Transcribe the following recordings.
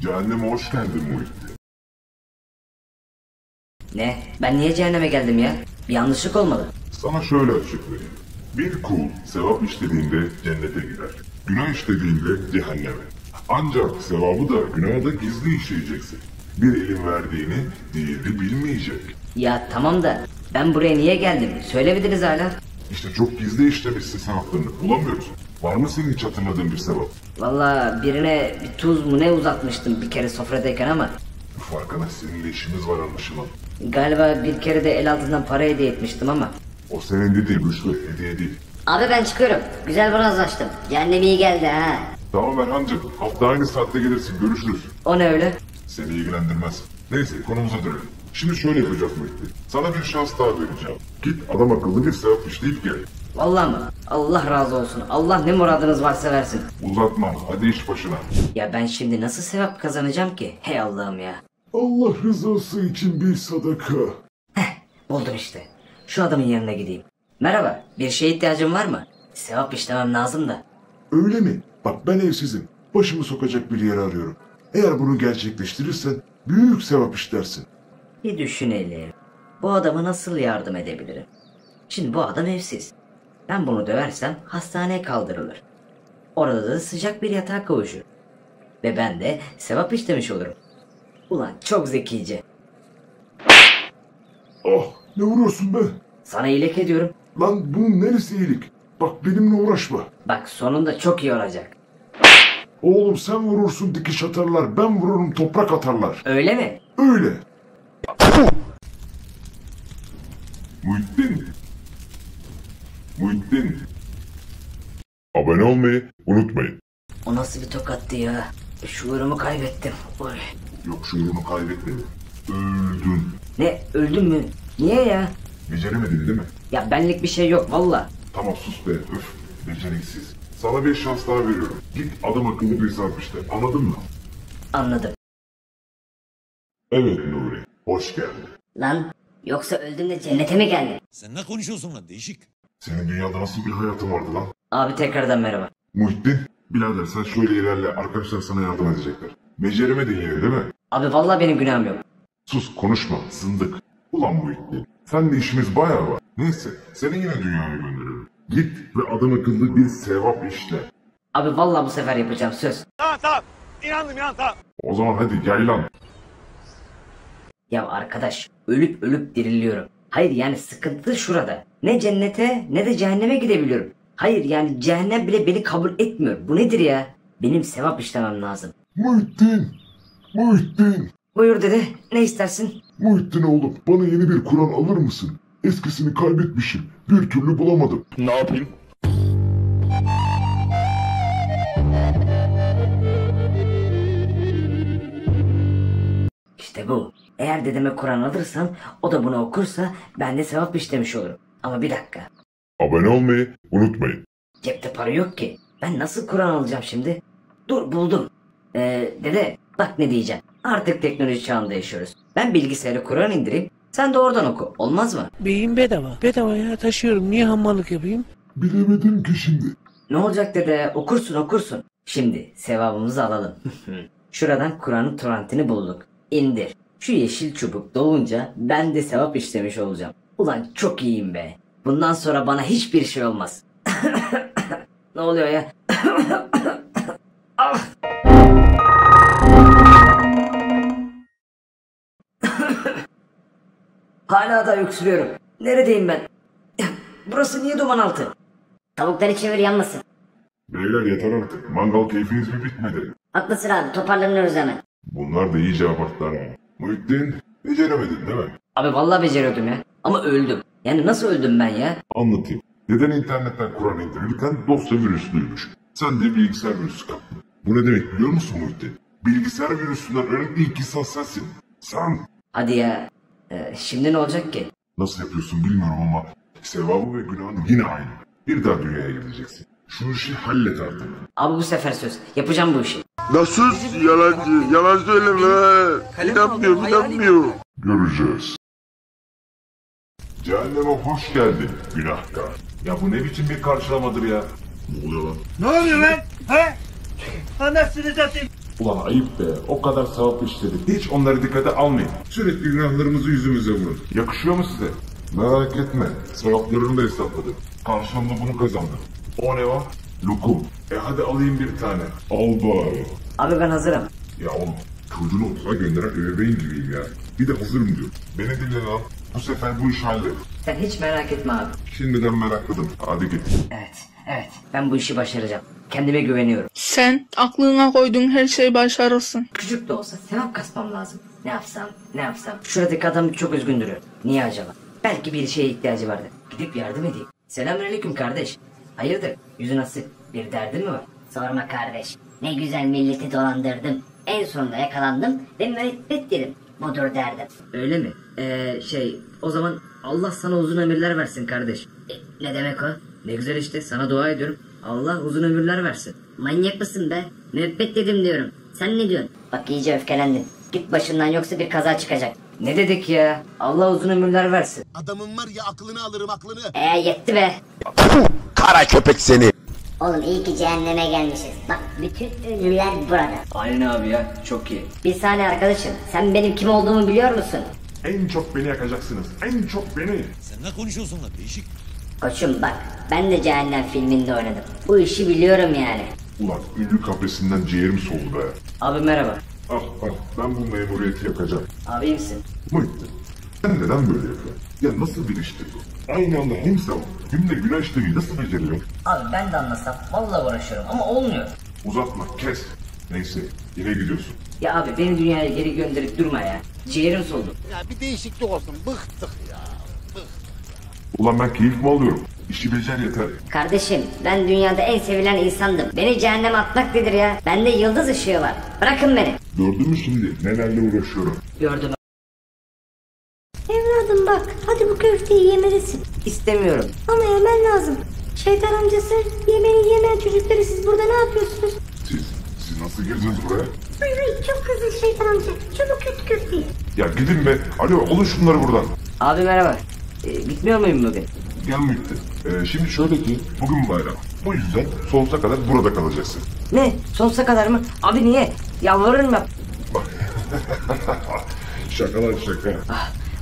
Cehenneme hoş geldin Muhittin. Ne? Ben niye cehenneme geldim ya? Bir yanlışlık olmalı. Sana şöyle açıklayayım. Bir kul sevap işlediğinde cennete gider. Günah işlediğinde cehenneme. Ancak sevabı da günahı da gizli işleyeceksin. Bir elin verdiğini diğeri bilmeyecek. Ya tamam da ben buraya niye geldim? Söylemediniz hala. İşte çok gizli işlemişsin sevaplarını bulamıyoruz. Var mı senin hiç hatırladığın bir sevap? Valla birine bir tuz mu ne uzatmıştım bir kere sofradayken ama Bu farkına seninle işimiz var anlaşılan. galiba bir kere de el altından para hediye etmiştim ama. O senin dediği güçlü hediye değil. Abi ben çıkıyorum. Güzel bronzlaştım. Cehennem iyi geldi ha. Tamam Erhan'cığım hafta aynı saatte gelirsin görüşürüz. O ne öyle? Seni ilgilendirmez. Neyse konumuza dönelim. Şimdi şöyle yapacağız Muhittin. Sana bir şans daha vereceğim. Git adam akıllı bir sevap işleyip gel. Vallahi mı? Allah razı olsun. Allah ne muradınız varsa versin. Uzatma hadi iş başına. Ya ben şimdi nasıl sevap kazanacağım ki? Hey Allah'ım ya. Allah rızası için bir sadaka. Buldum işte. Şu adamın yanına gideyim. Merhaba, bir şeye ihtiyacın var mı? Sevap işlemem lazım da. Öyle mi? Bak ben evsizim. Başımı sokacak bir yer arıyorum. Eğer bunu gerçekleştirirsen büyük sevap işlersin. Bir düşünelim. Bu adama nasıl yardım edebilirim? Şimdi bu adam evsiz. Ben bunu döversem hastaneye kaldırılır. Orada da sıcak bir yatağa kavuşur. Ve ben de sevap işlemiş olurum. Ulan çok zekice. Ah ne vuruyorsun be? Sana iyilik ediyorum. Lan bunun neresi iyilik? Bak benimle uğraşma. Bak sonunda çok iyi olacak. Oğlum sen vurursun dikiş atarlar, ben vururum toprak atarlar. Öyle mi? Öyle. Muhittin. Muhittin. Abone olmayı unutmayın. O nasıl bir tokattı ya? Şuurumu kaybettim. Oy. Yok şuurunu kaybetmedin. Öldün. Ne öldün mü? Niye ya? Beceremedin değil mi? Ya benlik bir şey yok valla. Tamam sus be öf. Beceriksiz. Sana bir şans daha veriyorum. Git adam akıllı bir işle. Anladın mı? Anladım. Evet Nuri. Hoş geldin. Lan yoksa öldüm de cennete mi geldin? Sen ne konuşuyorsun lan değişik. Senin dünyada nasıl bir hayatın vardı lan? Abi tekrardan merhaba. Muhittin. Birader sen şöyle ilerle. Arkadaşlar sana yardım edecekler. Beceremedin yine değil mi? Abi vallahi benim günahım yok. Sus konuşma zındık. Ulan Muhittin. Senle işimiz bayağı var. Neyse seni yine dünyaya gönderiyorum. Git ve adam akıllı bir sevap işle. Abi vallahi bu sefer yapacağım söz. O zaman hadi yay lan. Ya arkadaş ölüp ölüp diriliyorum. Hayır yani sıkıntı şurada. Ne cennete ne de cehenneme gidebiliyorum. Hayır yani cehennem bile beni kabul etmiyor. Bu nedir ya? Benim sevap işlemem lazım. Muhittin. Muhittin. Buyur dede ne istersin? Muhittin oğlum bana yeni bir Kur'an alır mısın? Eskisini kaybetmişim. Bir türlü bulamadım. Ne yapayım? İşte bu. Eğer dedeme Kur'an alırsan o da bunu okursa ben de sevap işlemiş olurum. Ama bir dakika. Abone olmayı unutmayın. Cepte para yok ki. Ben nasıl Kur'an alacağım şimdi? Dur buldum. Ee, dede bak ne diyeceğim. Artık teknoloji çağında yaşıyoruz. Ben bilgisayara Kur'an indireyim. Sen de oradan oku. Olmaz mı? Beyin bedava. Bedava ya taşıyorum. Niye hamallık yapayım? Bilemedim ki şimdi. Ne olacak dede? Okursun okursun. Şimdi sevabımızı alalım. Şuradan Kur'an'ın torrentini bulduk. İndir. Şu yeşil çubuk dolunca ben de sevap işlemiş olacağım. Ulan çok iyiyim be. Bundan sonra bana hiçbir şey olmaz. ne oluyor ya? Ah! Hala da öksürüyorum. Neredeyim ben? Burası niye duman altı? Tavukları çevir yanmasın. Beyler yeter artık. Mangal keyfiniz mi bitmedi? Haklısın abi toparlanıyoruz hemen. Bunlar da iyice abarttılar ha. Muhittin beceremedin değil mi? Abi vallahi beceriyordum ya. Ama öldüm. Yani nasıl öldüm ben ya? Anlatayım. Neden internetten Kur'an indirirken dosya virüslüymüş. Sen de bilgisayar virüsü kaptın. Bu ne demek biliyor musun Muhittin? Bilgisayar virüsünden ölen ilk insan sensin. Sen Hadi ya. Ee, şimdi ne olacak ki? nasıl yapıyorsun bilmiyorum ama sevabı ve günahın yine aynı. Bir daha dünyaya gideceksin. Şu işi hallet artık. Abi bu sefer söz. Yapacağım bu işi. Nasıl yalancı? Yalan söyleme. İnanmıyor, inanmıyor. Göreceğiz. Cehenneme hoş geldin günahkar. Ya bu ne biçim bir karşılamadır ya? Ne oluyor lan? Ne oluyor lan? He? Anasını satayım. Ulan ayıp be. O kadar sevap işledik. Hiç onları dikkate almayın. Sürekli günahlarımızı yüzümüze vurun. Yakışıyor mu size? Merak etme. Sevaplarını da hesapladım. Karşılığında bunu kazandım. O ne o? Lokum. E hadi alayım bir tane. Al bari. Abi ben hazırım. Ya oğlum çocuğunu okula gönderen ebeveyn gibiyim ya. Bir de hazırım diyor. Beni dinle lan. Bu sefer bu iş hallet. Sen hiç merak etme abi. Şimdiden merakladım. Hadi git. Evet, evet. Ben bu işi başaracağım. Kendime güveniyorum. Sen aklına koyduğun her şeyi başarırsın. Küçük de olsa sevap kasmam lazım. Ne yapsam, ne yapsam. Şuradaki adam çok üzgün duruyor. Niye acaba? Belki bir şeye ihtiyacı vardı. Gidip yardım edeyim. Selamünaleyküm kardeş. Hayırdır? Yüzün asık. Bir derdin mi var? Sorma kardeş. Ne güzel milleti dolandırdım. En sonunda yakalandım ve müebbet yedim. Budur derdim. Öyle mi? Ee, şey, o zaman Allah sana uzun ömürler versin kardeş. E, ne demek o? Ne güzel işte sana dua ediyorum. Allah uzun ömürler versin. Manyak mısın be? Müebbet dedim diyorum. Sen ne diyorsun? Bak iyice öfkelendin. Git başından yoksa bir kaza çıkacak. Ne dedik ya? Allah uzun ömürler versin. Adamın var ya aklını alırım aklını. Ee yetti be. Kara köpek seni. Oğlum iyi ki cehenneme gelmişiz. Bak bütün ünlüler burada. Aynen abi ya. Çok iyi. Bir saniye arkadaşım. Sen benim kim olduğumu biliyor musun? En çok beni yakacaksınız. En çok beni. Sen ne konuşuyorsun lan değişik. Koçum bak ben de cehennem filminde oynadım. Bu işi biliyorum yani. Ulan ünlü kafesinden ciğerim soldu be. Abi merhaba. Ah ah ben bu memuriyeti yapacağım. Abi misin? Muhittin. Sen neden böyle yapıyorsun? Ya nasıl bir iştir bu? Aynı anda hem sevap hem de günah işlemeyi nasıl beceriyorsun? Abi ben de anlasam vallahi uğraşıyorum ama olmuyor. Uzatma kes. Neyse yine gidiyorsun. Ya abi beni dünyaya geri gönderip durma ya. Ciğerim soldu. Ya bir değişiklik olsun bıktık ya. Ulan ben keyif mi alıyorum? İşi becer yeter. Kardeşim ben dünyada en sevilen insandım. Beni cehenneme atmak nedir ya? Bende yıldız ışığı var. Bırakın beni. Gördün mü şimdi nelerle uğraşıyorum? Gördüm. Evladım bak hadi bu köfteyi yemelisin. İstemiyorum. Ama yemen lazım. Şeytan amcası yemeğini yemeyen çocukları siz burada ne yapıyorsunuz? Siz, siz nasıl girdiniz buraya? Uy uy çok hızlı şeytan amca. Çabuk kötü köfteyi. Ya gidin be. Alo alın şunları buradan. Abi merhaba. Ee, gitmiyor muyum bugün? Muhittin. Ee, şimdi şöyle ki bugün bayram. Bu yüzden sonsuza kadar burada kalacaksın. Ne? Sonsuza kadar mı? Abi niye? Yalvarırım ya. Şakalar şaka.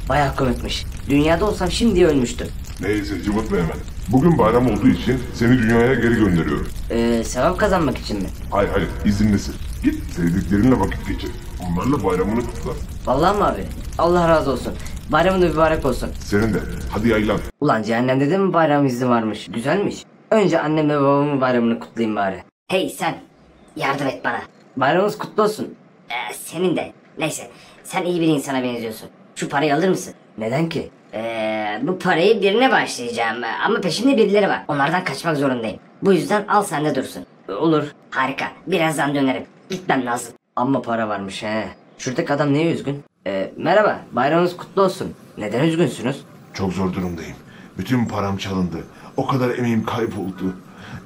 Bayağı komikmiş. Dünyada olsam şimdi ölmüştüm. Neyse cıvıtma hemen. Bugün bayram olduğu için seni dünyaya geri gönderiyorum. Ee, sevap kazanmak için mi? Hayır hayır izinlisin. Git sevdiklerinle vakit geçir. Onlarla bayramını kutla. Vallahi mi abi? Allah razı olsun. Bayramın da mübarek olsun. Senin de. Hadi yaylan. Ulan cehennemde de mi bayram izni varmış? Güzelmiş. Önce annem ve babamın bayramını kutlayayım bari. Hey sen. Yardım et bana. Bayramınız kutlu olsun. Ee, senin de. Neyse. Sen iyi bir insana benziyorsun. Şu parayı alır mısın? Neden ki? Ee, bu parayı birine başlayacağım ama peşimde birileri var. Onlardan kaçmak zorundayım. Bu yüzden al sende dursun. Olur. Harika. Birazdan dönerim. Gitmem lazım. Amma para varmış he. Şuradaki adam niye üzgün? Ee, merhaba. Bayramınız kutlu olsun. Neden üzgünsünüz? Çok zor durumdayım. Bütün param çalındı. O kadar emeğim kayboldu.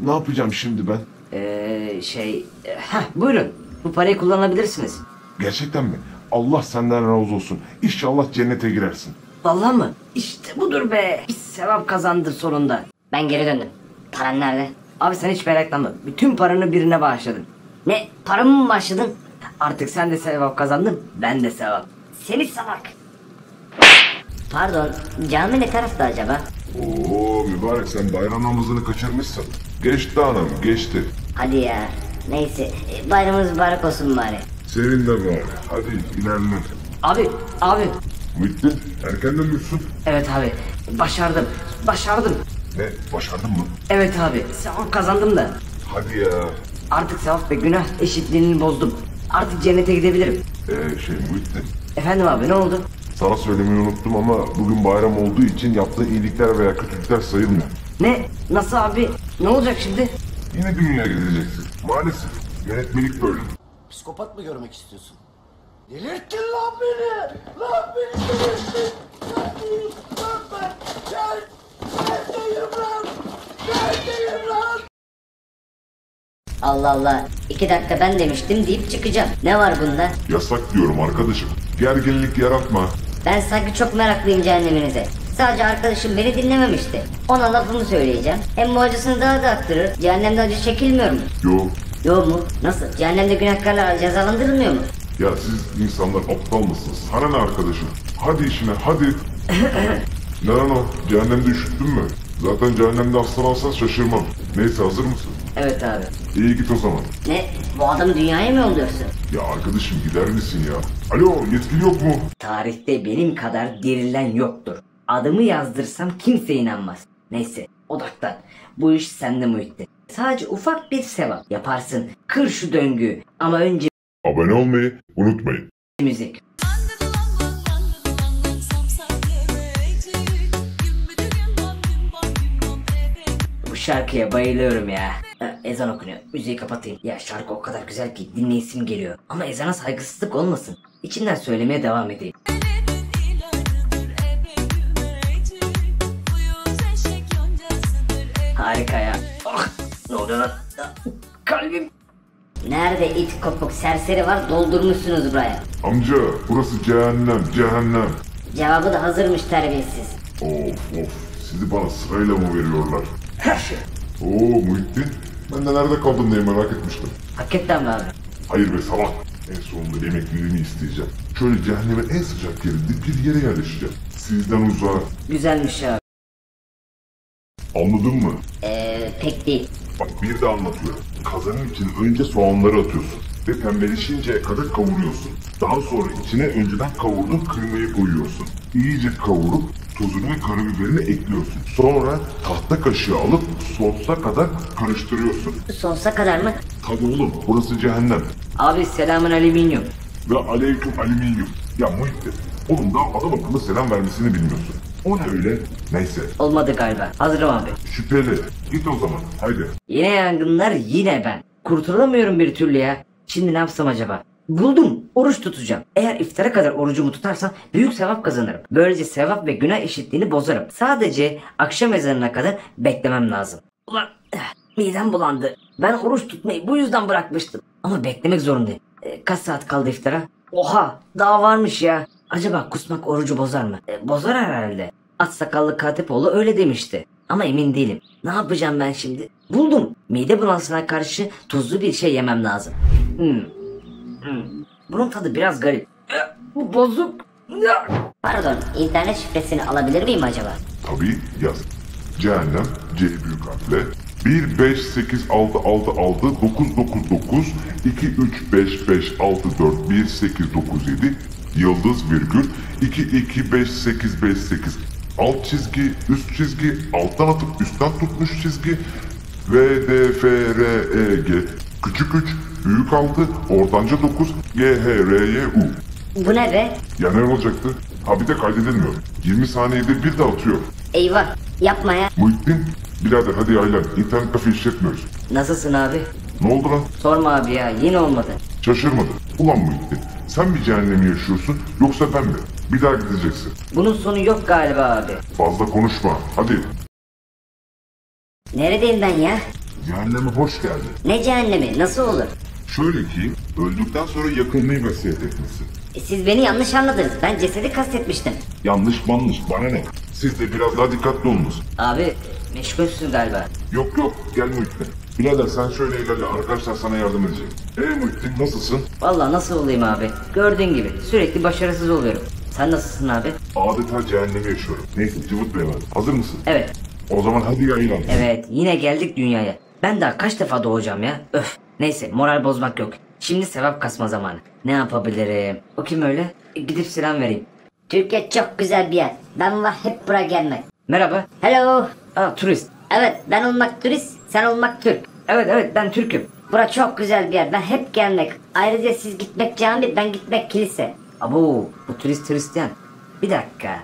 Ne yapacağım şimdi ben? Ee, şey... Heh, buyurun. Bu parayı kullanabilirsiniz. Gerçekten mi? Allah senden razı olsun. İnşallah cennete girersin. Vallahi mı? İşte budur be. Bir sevap kazandı sonunda. Ben geri döndüm. Paran nerede? Abi sen hiç meraklanma. Bütün paranı birine bağışladın. Ne? Paramı mı başladın? Artık sen de sevap kazandın. Ben de sevap. Seni salak. Pardon. Cami ne tarafta acaba? Oo mübarek sen bayram namazını kaçırmışsın. Geçti anam geçti. Hadi ya. Neyse. e, Bayramınız mübarek olsun bari. Senin de var. Hadi ilerle. Abi, abi. Muhittin erken dönmüşsün. Evet abi. Başardım. Başardım. Ne başardın mı? Evet abi. Sevap kazandım da. Hadi ya. Artık sevap ve günah eşitliğini bozdum. Artık cennete gidebilirim. Ee, şey Muhittin. Efendim abi ne oldu? Sana söylemeyi unuttum ama bugün bayram olduğu için yaptığı iyilikler veya kötülükler sayılmıyor. Ne? Nasıl abi? Ne olacak şimdi? Yine dünyaya gideceksin. Maalesef. Yönetmelik böyle. Psikopat mı görmek istiyorsun? Delirttin lan beni! Lan beni delirttin! Neredeyim lan ben? Gel! Neredeyim lan? Neredeyim lan? Allah Allah. iki dakika ben demiştim deyip çıkacağım. Ne var bunda? Yasak diyorum arkadaşım. Gerginlik yaratma. Ben sanki çok meraklıyım cehenneminize. Sadece arkadaşım beni dinlememişti. Ona lafımı söyleyeceğim. Hem bu acısını daha da arttırır. Cehennemde acı çekilmiyor mu? Yo Yok mu? Nasıl? Cehennemde günahkarlar cezalandırılmıyor mu? Ya siz insanlar aptal mısınız? Sana ne arkadaşım? Hadi işine hadi. ne lan o? Cehennemde üşüttün mü? Zaten cehennemde hastalansan şaşırmam. Neyse hazır mısın? Evet abi. İyi git o zaman. Ne? Bu adamı dünyaya mı yolluyorsun? Ya arkadaşım gider misin ya? Alo yetkili yok mu? Tarihte benim kadar dirilen yoktur. Adımı yazdırsam kimse inanmaz. Neyse odaklan. Bu iş sende Muhittin. Sadece ufak bir sevap yaparsın. Kır şu döngüyü. Ama önce Abone olmayı unutmayın. müzik. Şarkıya bayılıyorum ya. Ezan okunuyor. Müziği kapatayım. Ya şarkı o kadar güzel ki dinleyesim geliyor. Ama ezana saygısızlık olmasın. İçimden söylemeye devam edeyim. Harika ya. Ah, ne oluyor lan? Ah, Kalbim. Nerede it kopuk serseri var doldurmuşsunuz buraya. Amca burası cehennem cehennem. Cevabı da hazırmış terbiyesiz. Of of sizi bana sırayla mı veriyorlar? Her şey. Oo Muhittin ben de nerede kaldın diye merak etmiştim. Hakikaten mi abi? Hayır be salak. En sonunda emekliliğimi isteyeceğim. Şöyle cehennemin en sıcak yerinde bir yere yerleşeceğim. Sizden uzağa. Güzelmiş abi. Anladın mı? Ee, pek değil. Bak bir de anlatıyorum. Kazanın için önce soğanları atıyorsun. Ve pembeleşinceye kadar kavuruyorsun. Daha sonra içine önceden kavurduğun kıymayı koyuyorsun. İyice kavurup tuzunu ve karabiberini ekliyorsun. Sonra tahta kaşığı alıp sonsuza kadar karıştırıyorsun. Sonsuza kadar mı? Tabii oğlum burası cehennem. Abi selamun alüminyum. Ve aleyküm alüminyum. Ya Muhittin, oğlum daha adam akıllı selam vermesini bilmiyorsun. O ne öyle? Neyse, Olmadı galiba. Hazırım abi. şüpheli. Git o zaman, haydi. Yine yangınlar yine ben. Kurtulamıyorum bir türlü ya. Şimdi ne yapsam acaba? Buldum. Oruç tutacağım. Eğer iftara kadar orucumu tutarsam büyük sevap kazanırım. Böylece sevap ve günah eşitliğini bozarım. Sadece akşam ezanına kadar beklemem lazım. Ulan midem bulandı. Ben oruç tutmayı bu yüzden bırakmıştım. Ama beklemek zorundayım. E, kaç saat kaldı iftara? Oha daha varmış ya. Acaba kusmak orucu bozar mı? E, bozar herhalde. At sakallı Katipoğlu öyle demişti. Ama emin değilim. Ne yapacağım ben şimdi? Buldum. Mide bulantısına karşı tuzlu bir şey yemem lazım. Hmm. Bunun tadı biraz garip. Eh, Bu bozuk. Pardon internet şifresini alabilir miyim acaba? Tabii yaz. Cehennem C büyük harfle 1 5 8 6 6 6 9 9 9 2 3 5 5 6 4 1 8 9 7 yıldız virgül 2 2 5 8 5 8 alt çizgi üst çizgi alttan atıp üstten tutmuş çizgi V D F R E G küçük 3 büyük 6 ortanca 9 G H R Y U Bu ne be? Ya ne olacaktı? Ha bir de kaydedilmiyor. 20 saniyede bir de atıyor. Eyvah yapma ya. Muhittin, birader hadi yaylan. İnternet kafe işletmiyoruz. Nasılsın abi? Ne oldu lan? Sorma abi ya yine olmadı. Şaşırmadı. Ulan Muhittin, sen mi cehennemi yaşıyorsun yoksa ben mi? Bir daha gideceksin. Bunun sonu yok galiba abi. Fazla konuşma. Hadi. Neredeyim ben ya? Cehenneme hoş geldin. Ne cehennemi? Nasıl olur? Şöyle ki, öldükten sonra yakılmayı vasiyet etmişsin. E, Siz beni yanlış anladınız. Ben cesedi kastetmiştim. Yanlış manlış, bana ne? Siz de biraz daha dikkatli olunuz. Abi meşgulsün galiba. Yok yok, gel Muhittin. Birader sen şöyle ilerle, arkadaşlar sana yardım edecek. Ee Muhittin, nasılsın? Vallahi nasıl olayım abi? Gördüğün gibi sürekli başarısız oluyorum. Sen nasılsın abi? Adeta cehennemi yaşıyorum. Neyse cıvıt bey Hazır mısın? Evet. O zaman hadi yaylan. Evet yine geldik dünyaya. Ben daha kaç defa doğacağım ya? Öf. Neyse moral bozmak yok. Şimdi sevap kasma zamanı. Ne yapabilirim? O kim öyle? E, Gidip selam vereyim. Türkiye çok güzel bir yer. Ben var hep buraya gelmek. Merhaba. Hello. Aa turist. Evet ben olmak turist, sen olmak Türk. Evet evet ben Türk'üm. Bura çok güzel bir yer. Ben hep gelmek. Ayrıca siz gitmek cami, ben gitmek kilise. Abo bu turist Hristiyan. Bir dakika.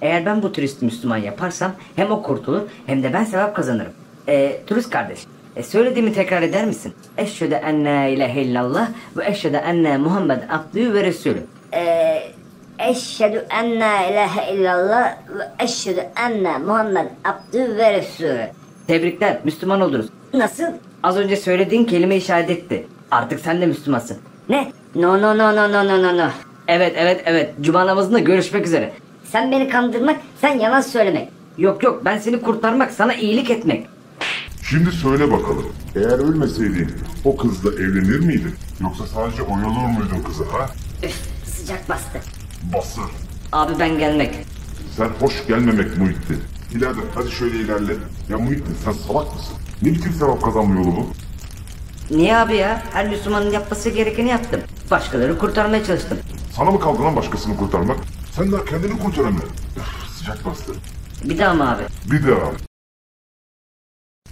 Eğer ben bu turisti Müslüman yaparsam hem o kurtulur hem de ben sevap kazanırım. E, turist kardeş. E, söylediğimi tekrar eder misin? Eşhedü enne ilahe illallah ve eşhedü enne Muhammed abdühü ve resulü. Eee Eşhedü enne ilahe illallah ve eşhedü enne Muhammed abdü ve resulü. Tebrikler Müslüman oldunuz. Nasıl? Az önce söylediğin kelime işaret etti. Artık sen de Müslümansın. Ne? No no no no no no no no. Evet evet evet. Cuma namazında görüşmek üzere. Sen beni kandırmak, sen yalan söylemek. Yok yok ben seni kurtarmak sana iyilik etmek. Şimdi söyle bakalım. Eğer ölmeseydin o kızla evlenir miydin? Yoksa sadece oyalıyor muydun kızı ha? Üf sıcak bastı. Basır. Abi ben gelmek. Sen hoş gelmemek Muhittin. Birader hadi şöyle ilerle. Ya Muhittin sen salak mısın? Ne biçim sevap kazanma yolu bu? Niye abi ya? Her Müslümanın yapması gerekeni yaptım. Başkaları kurtarmaya çalıştım. Sana mı kaldı lan başkasını kurtarmak? Sen daha kendini kurtaramıyorsun. Üf, sıcak bastı. Bir daha mı abi? Bir daha.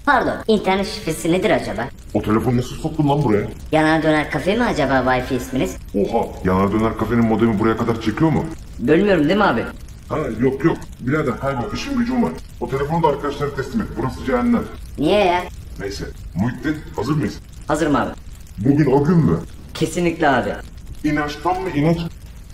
Pardon internet şifresi nedir acaba? O telefonu nasıl soktun lan buraya? Yanar döner kafe mi acaba Wi-Fi isminiz? Oha yanar döner kafenin modemi buraya kadar çekiyor mu? Bölmüyorum değil mi abi? Ha yok yok. Birader kaybol işim gücüm var. O telefonu da arkadaşlara teslim et. Burası cehennem. Niye ya? Neyse. Muhittin hazır mıyız? Hazırım abi. Bugün o gün mü? Kesinlikle abi. İnançtan mı inanç?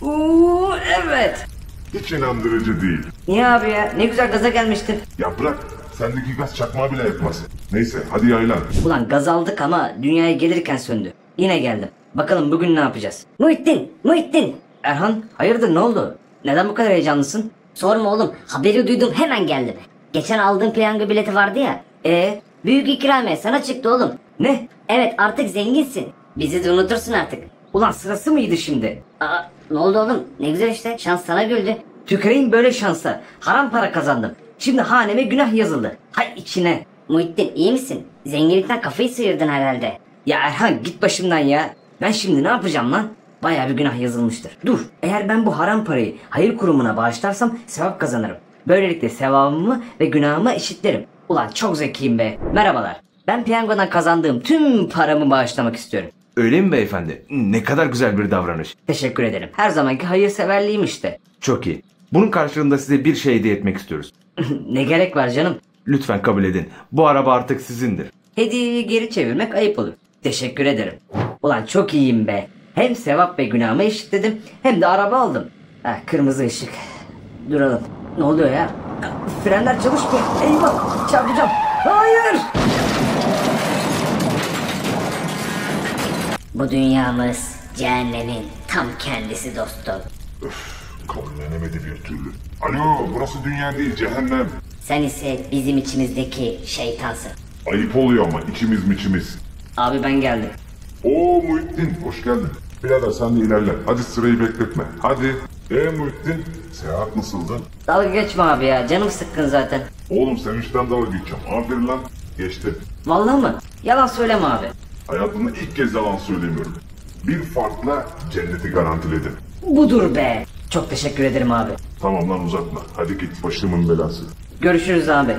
Uuu evet. Hiç inandırıcı değil. Niye abi ya? Ne güzel gaza gelmiştin. Ya bırak. Sendeki gaz çakmağı bile yakmaz. Neyse hadi yaylan. Ulan gaz aldık ama dünyaya gelirken söndü. Yine geldim. Bakalım bugün ne yapacağız? Muhittin, Muhittin. Erhan hayırdır ne oldu? Neden bu kadar heyecanlısın? Sorma oğlum, haberi duydum hemen geldim. Geçen aldığım piyango bileti vardı ya. E Büyük ikramiye sana çıktı oğlum. ne? Evet artık zenginsin. Bizi de unutursun artık. Ulan sırası mıydı şimdi? Aa, ne oldu oğlum? Ne güzel işte. Şans sana güldü. Tüküreyim böyle şansa. Haram para kazandım. Şimdi haneme günah yazıldı. Hay içine. Muhittin iyi misin? Zenginlikten kafayı sıyırdın herhalde. Ya Erhan git başımdan ya. Ben şimdi ne yapacağım lan? Baya bir günah yazılmıştır. Dur. Eğer ben bu haram parayı hayır kurumuna bağışlarsam sevap kazanırım. Böylelikle sevabımı ve günahımı eşitlerim. Ulan çok zekiyim be. Merhabalar. Ben piyangodan kazandığım tüm paramı bağışlamak istiyorum. Öyle mi beyefendi? Ne kadar güzel bir davranış. Teşekkür ederim. Her zamanki hayırseverliğim işte. Çok iyi. Bunun karşılığında size bir şey hediye etmek istiyoruz. ne gerek var canım? Lütfen kabul edin. Bu araba artık sizindir. Hediyeyi geri çevirmek ayıp olur. Teşekkür ederim. Ulan çok iyiyim be. Hem sevap ve günahımı eşitledim hem de araba aldım. Ha, kırmızı ışık. Duralım. Ne oluyor ya? Frenler çalışmıyor. Eyvah çarpacağım. Hayır. Bu dünyamız cehennemin tam kendisi dostum. Kabullenemedi bir türlü. Alo burası dünya değil cehennem. Sen ise bizim içimizdeki şeytansın. Ayıp oluyor ama içimiz miçimiz. Abi ben geldim. Oo Muhittin hoş geldin. Birader sen de ilerle. Hadi sırayı bekletme. Hadi. Ee Muhittin seyahat nasıldı? Dalga geçme abi ya. Canım sıkkın zaten. Oğlum sevinçten dalga geçeceğim. Aferin lan. Geçti. Vallahi mı? Yalan söyleme abi. Hayatımda ilk kez yalan söylemiyorum. Bir farkla cenneti garantiledim. Budur be. Çok teşekkür ederim abi. Tamam lan uzatma. Hadi git başımın belası. Görüşürüz abi.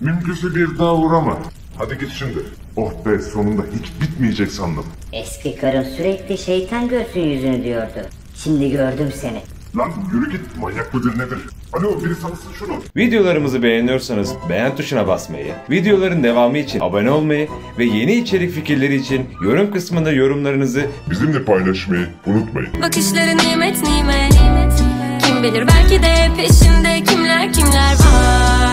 Mümkünse bir daha uğrama. Hadi git şimdi. Oh be sonunda hiç bitmeyecek sandım. Eski karın sürekli şeytan görsün yüzünü diyordu. Şimdi gördüm seni. Lan yürü git manyak mıdır nedir? Alo biri sansın şunu. Videolarımızı beğeniyorsanız beğen tuşuna basmayı, videoların devamı için abone olmayı ve yeni içerik fikirleri için yorum kısmında yorumlarınızı bizimle paylaşmayı unutmayın. Bakışları nimet nimet Kim bilir belki de peşinde kimler kimler var